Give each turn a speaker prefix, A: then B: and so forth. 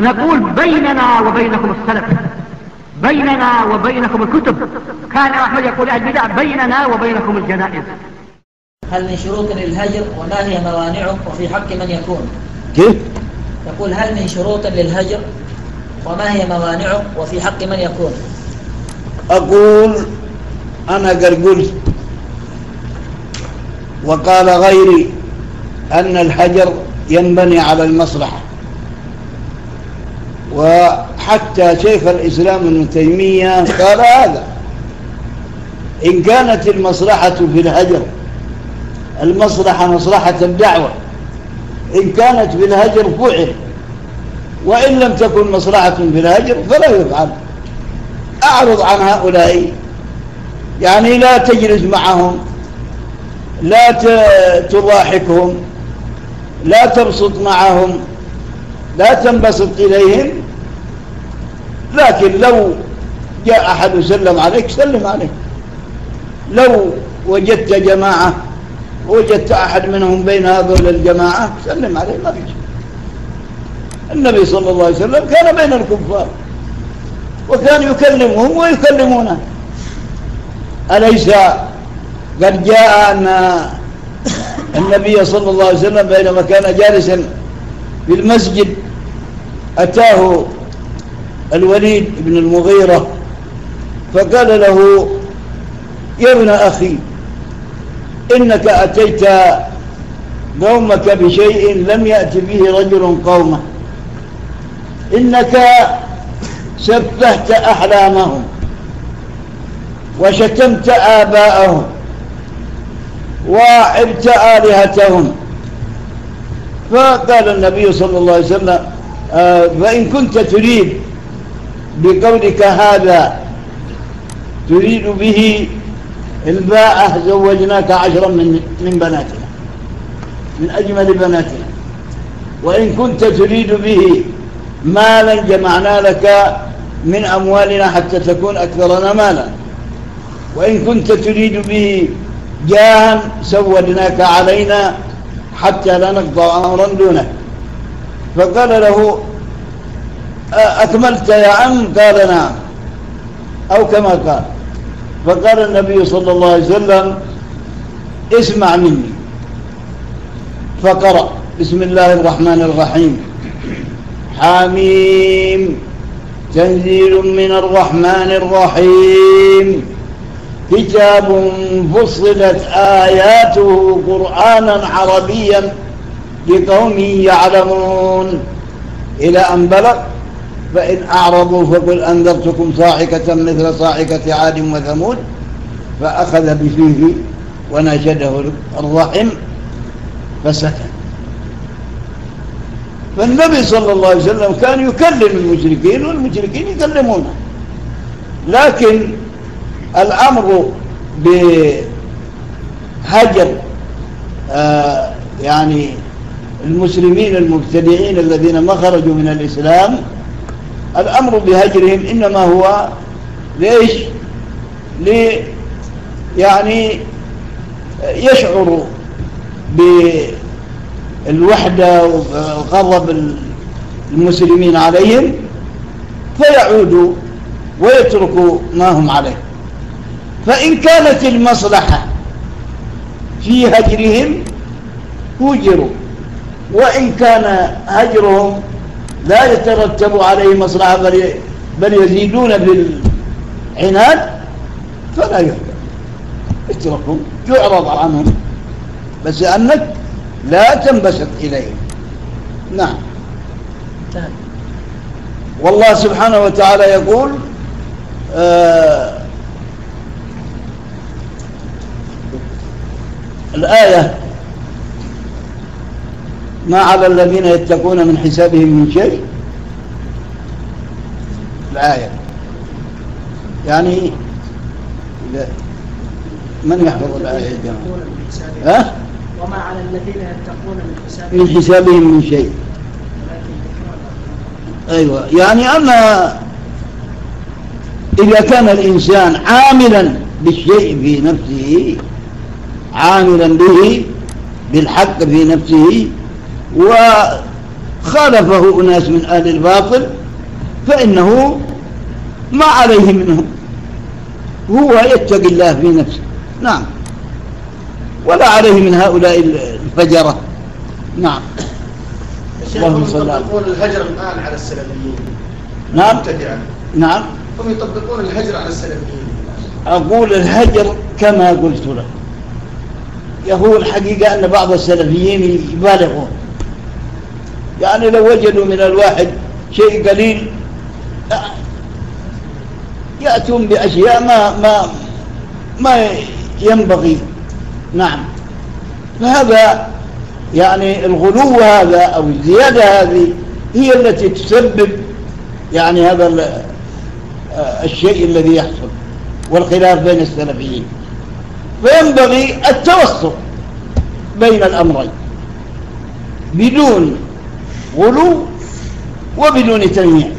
A: نقول بيننا وبينكم السلف. بيننا وبينكم الكتب. كان أحمد يقول البدع بيننا وبينكم الجنائز.
B: هل من شروط للهجر وما هي موانعه وفي حق من يكون؟
C: كيف؟
B: يقول هل من شروط للهجر وما هي موانعه وفي حق من يكون؟
C: أقول أنا قد قلت وقال غيري أن الحجر ينبني على المصلحة. وحتى شيخ الإسلام ابن تيمية قال هذا. إن كانت المصلحة في الهجر المصلحة مصلحة الدعوة. إن كانت في الهجر فعل. وإن لم تكن مصلحة في الهجر فلا يفعل. أعرض عن هؤلاء. يعني لا تجلس معهم. لا تضاحكهم. لا تبسط معهم. لا تنبسط إليهم. لكن لو جاء أحد وسلم عليك سلم عليه. لو وجدت جماعة وجدت أحد منهم بين هذول الجماعة سلم عليه ما في شيء. النبي صلى الله عليه وسلم كان بين الكفار وكان يكلمهم ويكلمونه. أليس قد جاء أن النبي صلى الله عليه وسلم بينما كان جالسا في المسجد أتاه الوليد بن المغيرة فقال له يا ابن أخي إنك أتيت قومك بشيء لم يأت به رجل قومه إنك سفهت أحلامهم وشتمت آباءهم وعبت آلهتهم. فقال النبي صلى الله عليه وسلم آه، فإن كنت تريد بقولك هذا تريد به الباءة زوجناك عشرا من من بناتنا. من أجمل بناتنا. وإن كنت تريد به مالا جمعنا لك من أموالنا حتى تكون أكثرنا مالا. وإن كنت تريد به جاها سودناك علينا حتى لا نقضى أمرا دونك. فقال له أكملت يا عم قال نعم. أو كما قال. فقال النبي صلى الله عليه وسلم اسمع مني. فقرأ. بسم الله الرحمن الرحيم. حميم. تنزيل من الرحمن الرحيم. كتاب فصلت آياته قرآنا عربيا لقوم يعلمون. إلى أن بلغ فإن أعرضوا فقل أنذرتكم صاعقة مثل صاعقة عاد وثمود فأخذ بفيه ونشده الرحم فسكت. فالنبي صلى الله عليه وسلم كان يكلم المشركين والمشركين يكلمونه. لكن الأمر بهجر آه يعني المسلمين المبتدعين الذين ما خرجوا من الإسلام الأمر بهجرهم إنما هو ليش؟ لي يعني يشعر بالوحدة وغضب المسلمين عليهم فيعودوا ويتركوا ما هم عليه. فإن كانت المصلحة في هجرهم هجروا. وإن كان هجرهم لا يترتب عليه مصلحة بل, بل يزيدون بالعناد فلا يهجر اتركهم. يعرض عنهم. بس أنك لا تنبسط إليهم. نعم. والله سبحانه وتعالى يقول آه الآية ما على الذين يتقون من حسابهم من شيء؟ الآية. يعني من يحفظ الآية يا جماعة؟ ها؟
B: وما على الذين يتقون من حسابهم
C: من حسابهم من شيء. أيوة. يعني أما إذا كان الإنسان عاملا بالشيء في نفسه عاملا به بالحق في نفسه خالفه أناس من أهل الباطل فإنه ما عليه منهم. هو يتقي الله في نفسه. نعم. ولا عليه من هؤلاء الفجرة. نعم.
D: الشيخ هم يطبقون الهجر الآن على السلفيين.
C: نعم.
D: مبتدعا
C: نعم.
D: هم يطبقون الهجر على السلفيين.
C: أقول الهجر كما قلت لك. هو الحقيقة أن بعض السلفيين يبالغون. يعني لو وجدوا من الواحد شيء قليل يأتون بأشياء ما ما ما ينبغي. نعم. فهذا يعني الغلو هذا أو الزيادة هذه هي التي تسبب يعني هذا الشيء الذي يحصل والخلاف بين السلفيين. فينبغي التوسط بين الأمرين بدون غلو وبدون تنميع